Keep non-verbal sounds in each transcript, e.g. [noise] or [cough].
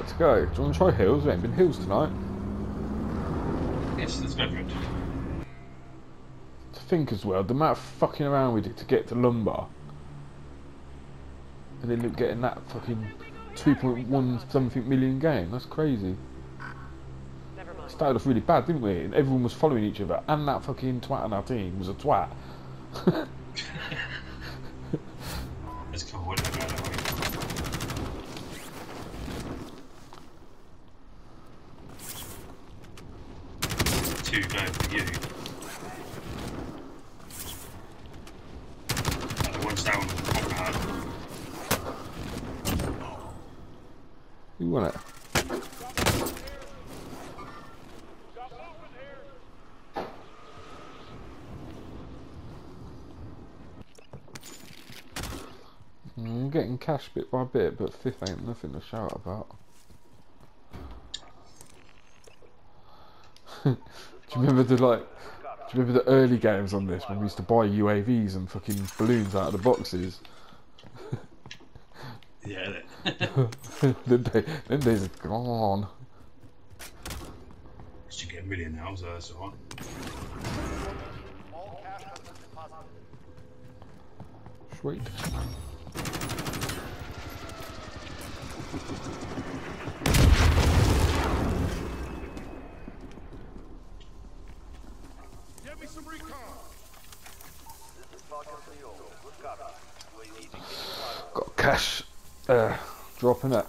like to go? Do you want to try hills? We ain't been hills tonight. Yes, let's go. To think as well, the amount of fucking around we did to get to Lumber. And then look getting that fucking 2.1 something million game. That's crazy. Started off really bad, didn't we? And everyone was following each other. And that fucking twat on our team was a twat. [laughs] Let's go. What about that way? Two for you. Uh, one's down. Who won it? I'm getting cash bit by bit, but fifth ain't nothing to shout about. You remember the like? Do you remember the early games on this when we used to buy UAVs and fucking balloons out of the boxes? yeah. them, day, them days are gone. Should get a million now, so that's alright. Sweet. Get me some recon. Got cash uh, dropping it.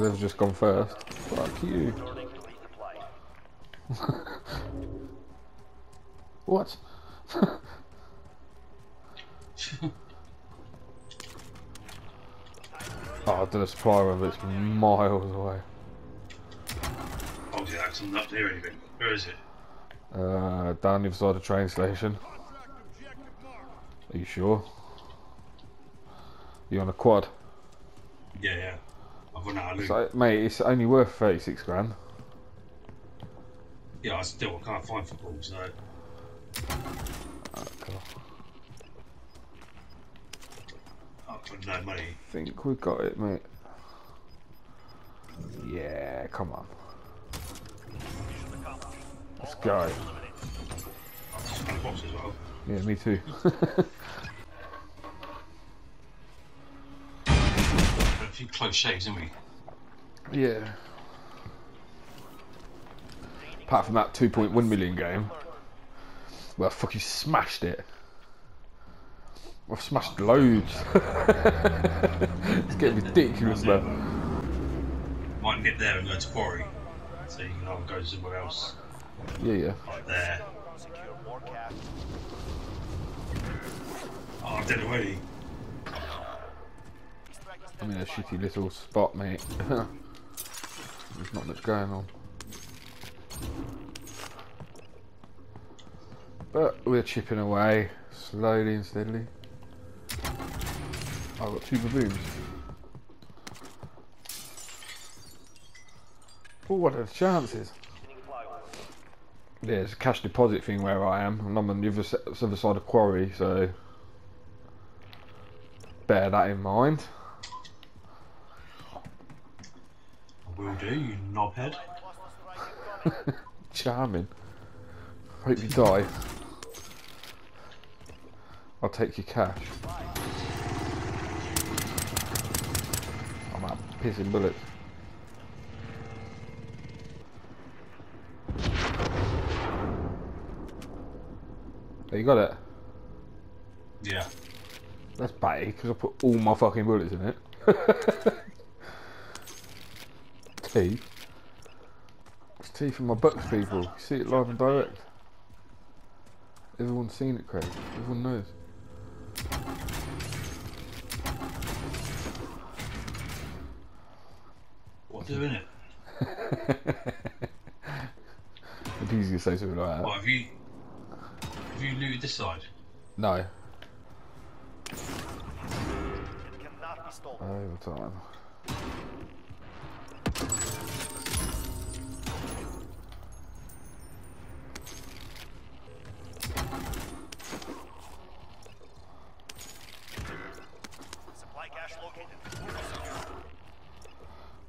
They've just gone first. Fuck you. [laughs] what? [laughs] oh, I did a supply run, but it's miles away. Not there anything. Where is it? Uh, down the other side of the train station. Contract objective mark. Are you sure? You on a quad? Yeah, yeah. I've run out of loot. So, mate, it's only worth 36 grand. Yeah, I still can't find football, so. Oh, cool. I've got no money. I think we've got it, mate. Yeah, come on. Let's go. I've just found a box as well. Yeah, me too. A few close shaves, haven't we? yeah. Apart from that 2.1 million game, well, fuck, you smashed it. I've smashed loads. [laughs] it's getting ridiculous now. Might nip there and go to quarry. So you can either go somewhere else. Yeah, yeah. Like there. Oh, I did it already. I'm in a shitty little spot, mate. [laughs] There's not much going on. But we're chipping away, slowly and steadily. I've got two baboons. Oh, what are the chances? Yeah, it's a cash deposit thing where I am, and I'm on the other, other side of quarry, so bear that in mind. I will do, you knobhead. [laughs] Charming. Hope you die. I'll take your cash. I'm out pissing bullets. You got it? Yeah. That's batty because I put all my fucking bullets in it. [laughs] teeth. It's teeth in my bucks, people. You see it live and direct. Everyone's seen it, Craig. Everyone knows. What's doing it? [laughs] It's easy to say something like that. What, have you. Have you looted this side? No. Cannot be stolen. Over time.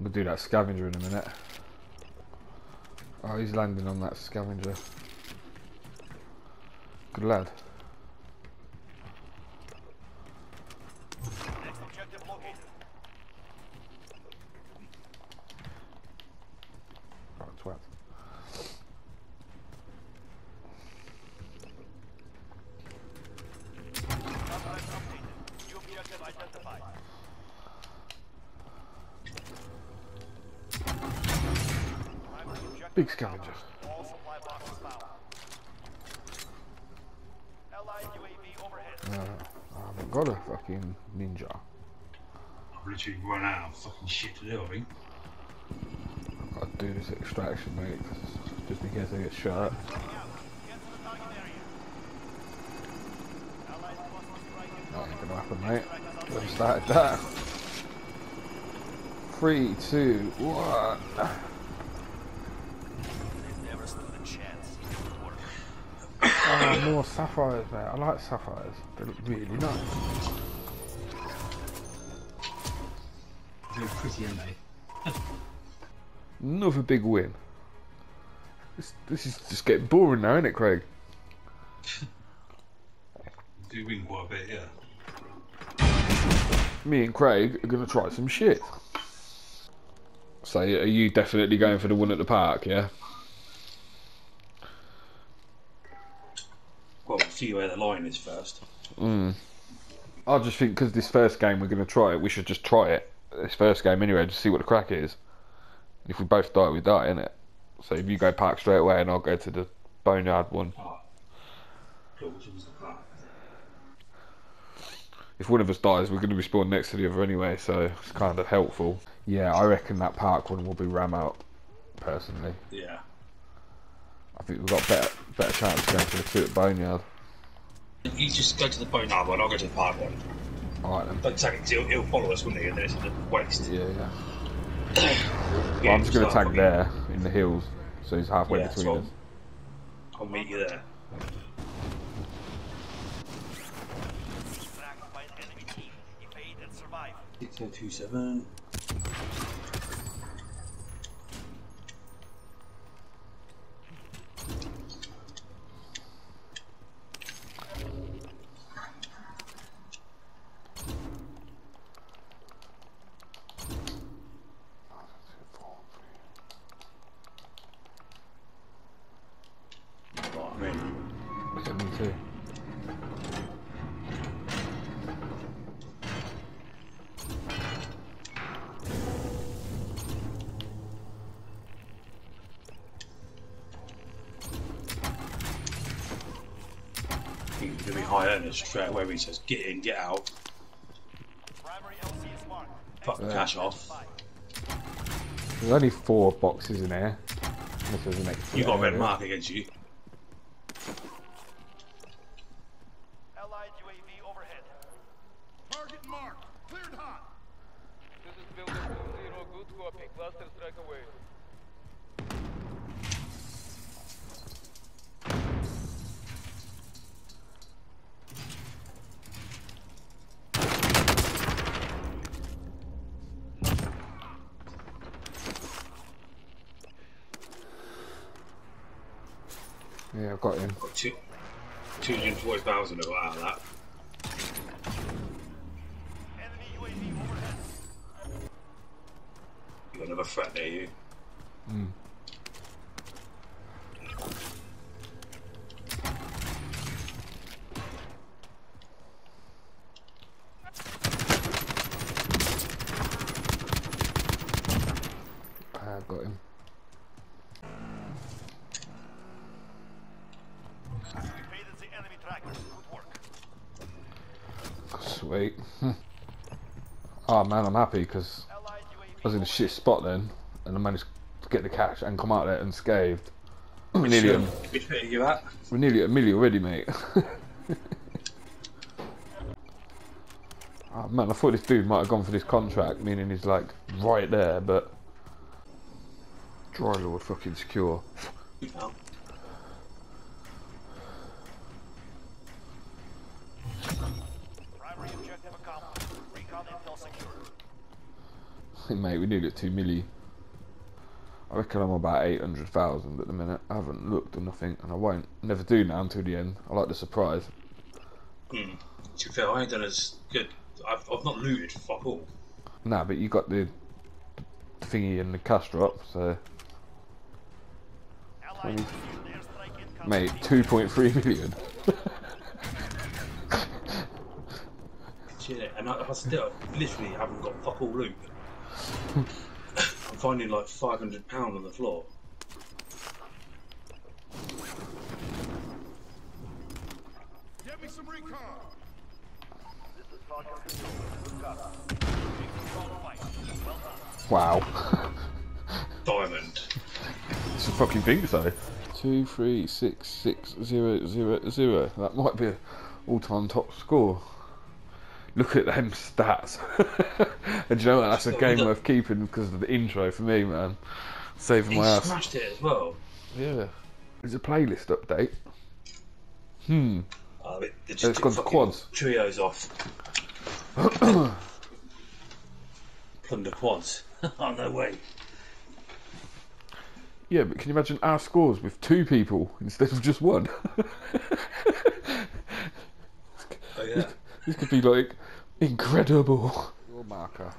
I'm gonna do that scavenger in a minute. Oh, he's landing on that scavenger. Good lad. Next objective located. Oh, twat. Contract updated. New objective identified. Primary objective Big scavenger. accomplished. All supply boxes found. Allied UAV overhead. Uh, I haven't got a fucking ninja. I've literally run out of fucking shit to do, I think. I'll do this extraction, mate, just in case I get shot. Running. Get to the target area. Allied cluster strike That ain't gonna happen, mate. We started that. Three, two, one. More sapphires, mate. I like sapphires. They look really nice. They're pretty, aren't they? Another big win. This, this is just getting boring now, isn't it, Craig? [laughs] Do win quite a bit, yeah. Me and Craig are gonna try some shit. So, are you definitely going for the one at the park? Yeah. Well, we'll see where the line is first. Mm. I just think because this first game we're gonna try it, we should just try it. This first game anyway, just see what the crack is. If we both die, we die, innit? So if you go park straight away and I'll go to the boneyard one. Oh. Cool, which one's the park? If one of us dies, we're going to be spawned next to the other anyway, so it's kind of helpful. Yeah, I reckon that park one will be ram out. Personally, Yeah. I think we've got better better chance of going for the two at boneyard. You just go to the bone ah, one, I'll go to the park one. All right then. Don't tag it, he'll, he'll follow us, wouldn't he? And then it's a waste. Yeah, yeah. Yeah, [coughs] Well, I'm just going to tag fucking- there in the hills, so he's halfway Yeah, between so- us. I'll meet you there. Tracked by an enemy team. Evade and survive. 6027. Right, I'm in. Yeah, me too. He's going to be high earners straight away when he says get in, get out, Primary LC is marked. fuck the Yeah. cash off. There's only four boxes in here. Unless there's an extra You got a red mark against you. Allied UAV overhead. Target marked. Cleared hot. This is Builder 2-0, good copy. Cluster strike away. Yeah, I've got him. Got two, 240,000 of out of that. Enemy UAV overhead. You got another threat there, you. Mm. I've got him. Evaded the enemy tracker. Good work. Sweet. Oh man, I'm happy because I was in a shit spot then, and I managed to get the cash and come out of there unscathed. we're, nearly at, which bit are you at? we're nearly at a million already, mate. [laughs] oh man, I thought this dude might have gone for this contract, meaning he's like right there, but Dry Lord fucking secure. [laughs] No. [laughs] Mate, we need it two milli. I reckon I'm about 800,000 at the minute. I haven't looked or nothing, and I won't. Never do now until the end. I like the surprise. Hmm. To be fair, I ain't done as good. I've, I've not looted fuck all. Nah, but you got the, the thingy and the cash drop, so. Allied field airstrike incoming. Mate, 2.3 million. [laughs] And I, I still literally haven't got fuck all loot. I'm finding like five hundred pound on the floor. Get me some recon. This is Falcon Control. Good copy. Making strong fight. Well done. Wow. Diamond. [laughs] I fucking think so. Two, three, six, six, zero, zero, zero. That might be an all-time top score. Look at them stats. [laughs] and you know what? That's a game worth keeping because of the intro for me, man. Saving He my ass. smashed it as well. Yeah. There's a playlist update. Hmm. Uh, they just It's gone to quads. Trios off. [coughs] Plunder quads. [laughs] oh no way. Yeah, but can you imagine our scores with two people instead of just one? [laughs] Oh yeah. this could be like incredible. Your marker.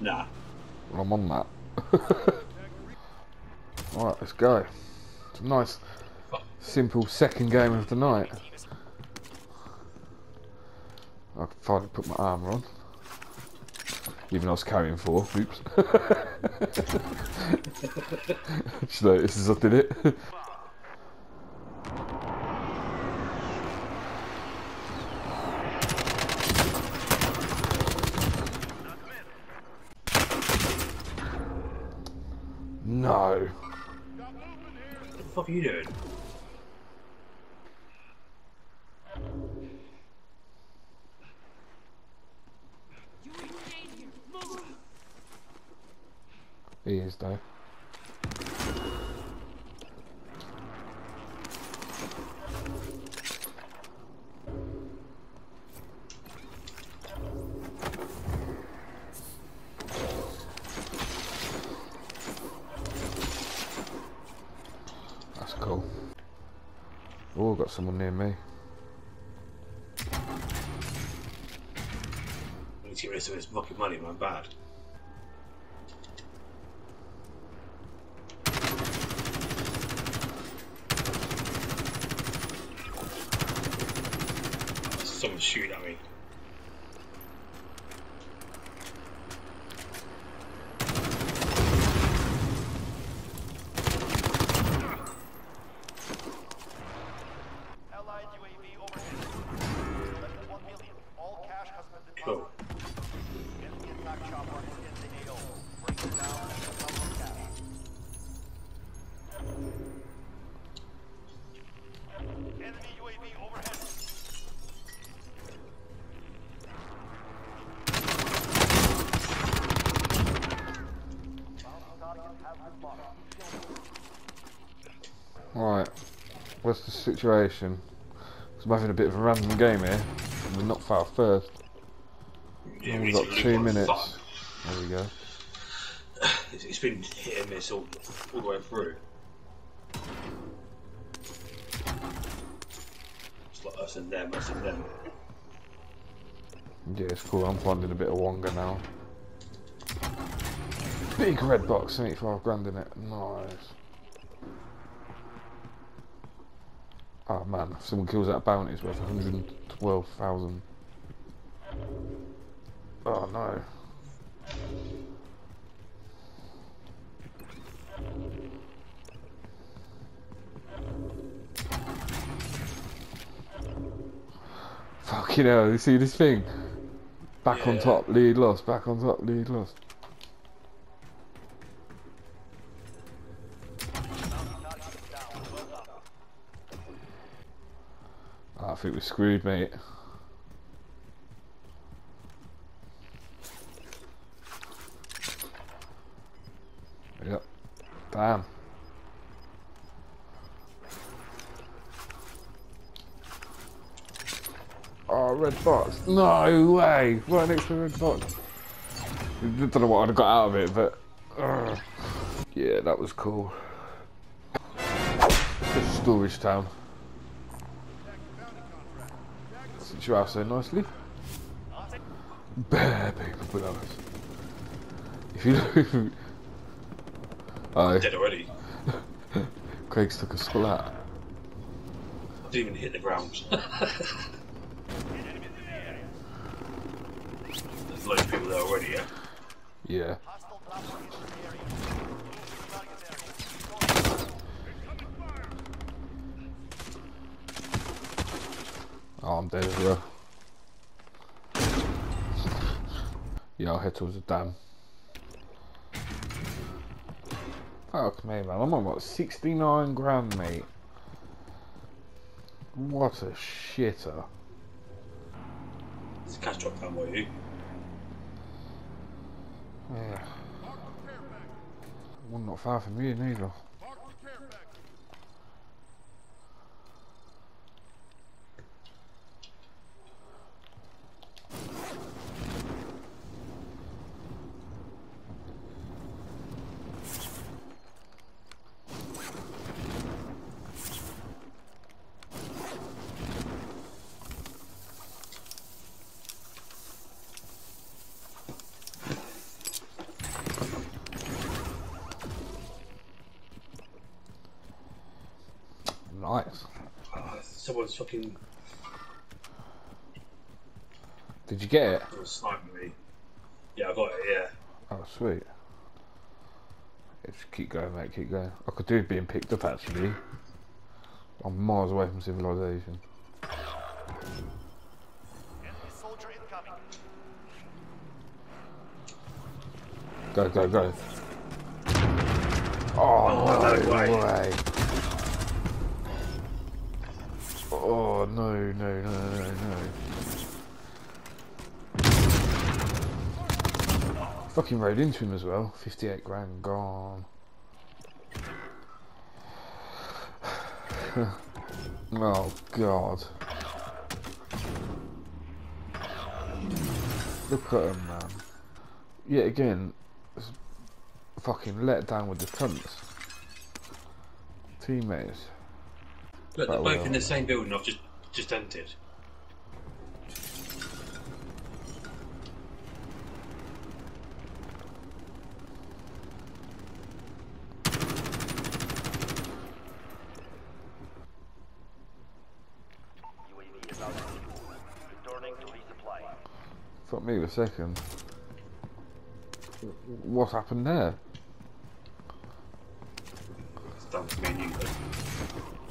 nah. Well, I'm on that. [laughs] Alright, let's go. It's a nice, simple second game of the night. I finally put my armour on. Even though I was carrying four. Oops. [laughs] Just noticed as I did it. [laughs] no. What the are you doing? He is though. Someone's shooting at me. What's the situation? I'm having a bit of a random game here. We're not far first. Yeah, We've we got need to loot two minutes. Fuck. There we go. It's, [sighs] it's been hit and miss all, all the way through. It's like us and them, us and them. Yeah, it's cool. I'm finding a bit of Wonga now. Big red box, 75 grand in it. Nice. Oh man, if someone kills that bounty, it's worth 112,000. Oh no. Fucking hell, you see this thing? Back on top, lead lost, back on top, lead lost. Think we're screwed, mate. Yep. Damn. Oh, red box. No way. Right next to the red box. I don't know what I'd got out of it, but uh, yeah, that was cool. Storage town. You're out so nicely. Bear people below us. If you look, oh, Dead already. [laughs] Craig's took a splat. I didn't even hit the ground. [laughs] There's loads of people there already, yeah? Yeah. Hostile dropship in the area. Target area. Oh, I'm dead as well. Yeah, I'll head towards the dam. Fuck me, man. I'm on what, 69 grand, mate. What a shitter. There's a cash drop down by you. Yeah. Well, not far from you, neither. Nice. Ah, someone's fucking Did you get it? someone's sniping me. Yeah, I got it, yeah. Oh, sweet. Yeah, just keep going, mate. Keep going. I could do with being picked up, actually. I'm miles away from civilization. Enemy soldier incoming. Go, go, go. Oh, no no way. way. No, no, no, no, no. Fucking rode into him as well. 58 grand gone. [sighs] oh, God. Look at him, man. Yet again, fucking let down with the cunts. Teammates. Look, they're both in the same building I've just just entered. UAV is out of fuel. Returning to resupply. Fuck me a second. What happened there? It's down me and you.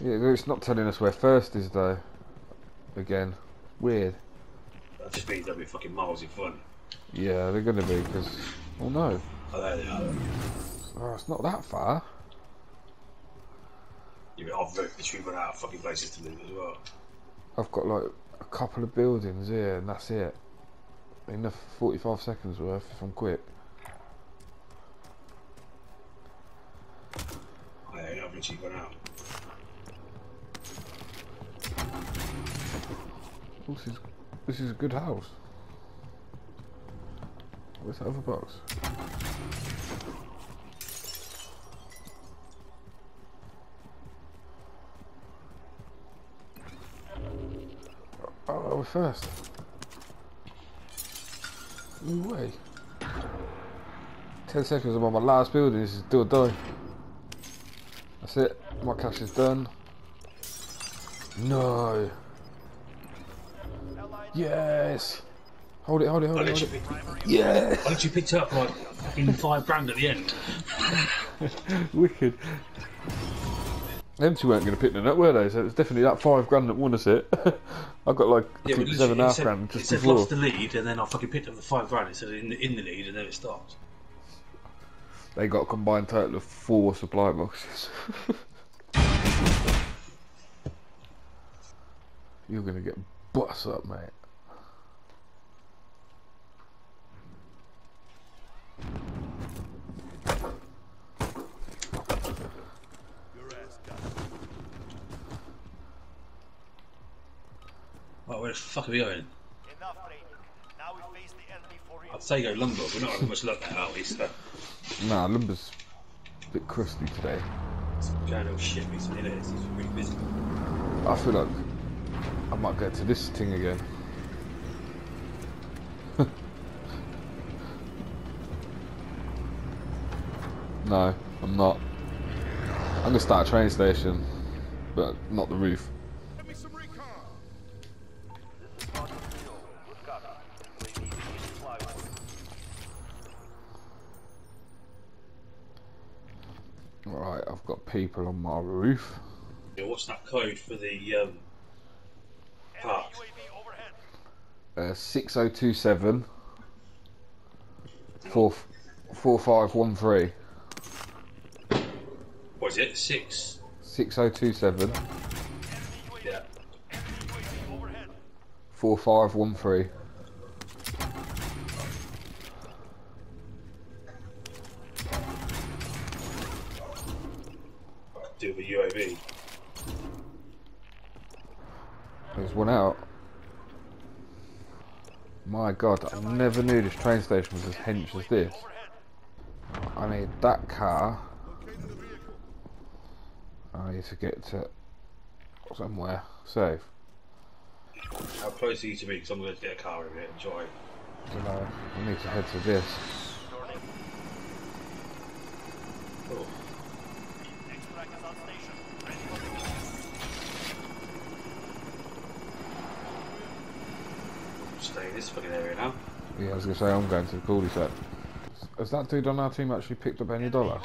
Yeah, it's not telling us where first is though. Again. Weird. that just means they'll be fucking miles in front. Yeah, they're gonna be, because... Oh no. Oh, there they are. Oh, it's not that far. Yeah, but I've literally run out of fucking places to live as well. I've got like a couple of buildings here and that's it. Enough 45 seconds worth if I'm quick. I I've literally run out. This is this is a good house. Where's that other box? Oh, we're first. No way. Ten seconds. I'm on my last building. This is do or die. That's it. My cash is done. No. Yes. Hold it, hold it, I hold it, hold it. picked, Yeah. I literally picked up like fucking five grand at the end. [laughs] Wicked. Them two weren't going to pick them up, were they? So it was definitely that five grand that won us it. [laughs] I got like Yeah, seven and a it said, grand it just said before. lost the lead, and then I fucking picked up the five grand. It said in the, in the lead, and then it stopped. They got a combined total of four supply boxes. [laughs] You're going to get bust up, mate. Your ass got Right, where the fuck are we going? Enough. Now we face the enemy I'd say go lumber. We're not having much luck there, are we? So Nah, lumber's a bit crusty today. it's going all shit recently. It is. It's really busy. I feel like I might get to this thing again. [laughs] no, I'm not. I'm gonna start a train station, but not the roof. Give me some recon. This is Sergeant Leon. Good copy. UAV beginning flyover. Right, I've got people on my roof. Yeah, what's that code for the um, park? Uh, 6027 four- 4513 What is it? Six. 6027 Yeah. 4513 Do the UAV. There's one out. My god, I never knew this train station was as hench as this. I need that car. Located the vehicle. I need to get to somewhere safe. How close are you to me? Because I'm going to get a car over here and drive. I don't know. I need to head to this. Oh, Extract is on station. Ready for deployment. stay in this fucking area now. Yeah, I was gonna say I'm going to the cul-de-sac. Has that dude on our team actually picked up any dollar?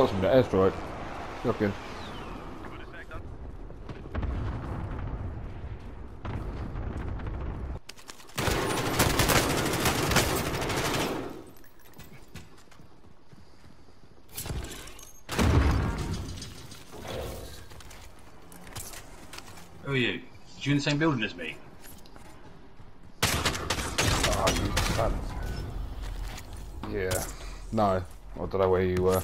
Got some airstrike. Shocking. Good effect on. Who are you? You in the same building as me? Oh. Yeah. No. I don't know where you were.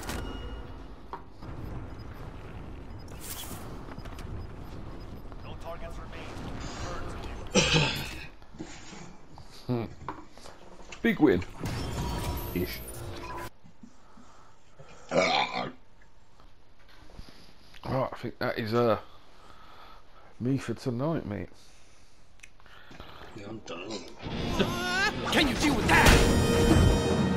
Big win. Ish. Right, I think that is uh me for tonight, mate. Yeah, I'm done. Can you deal with that?